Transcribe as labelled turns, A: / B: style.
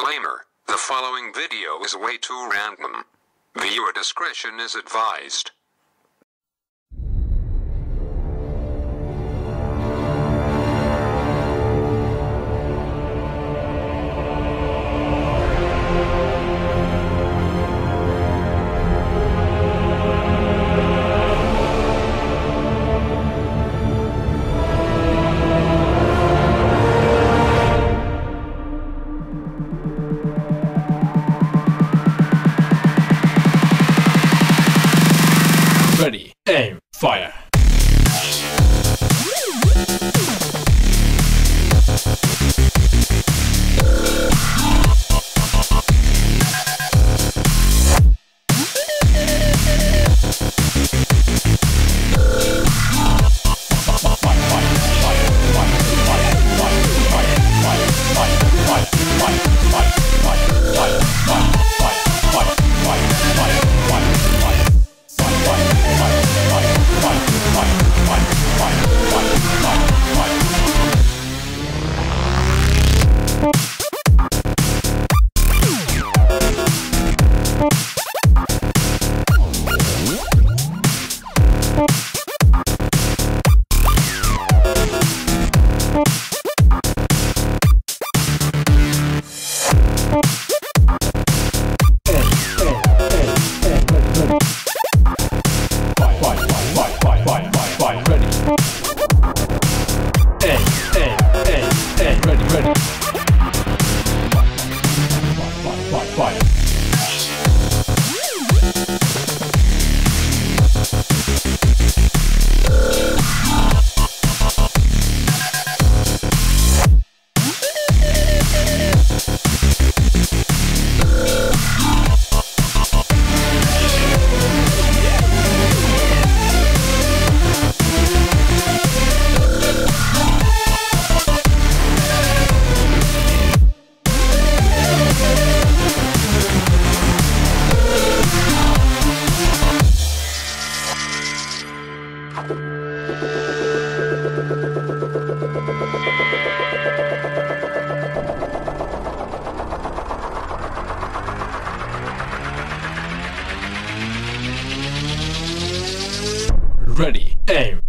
A: Disclaimer The following video is way too random. Viewer discretion is advised.
B: ready, aim.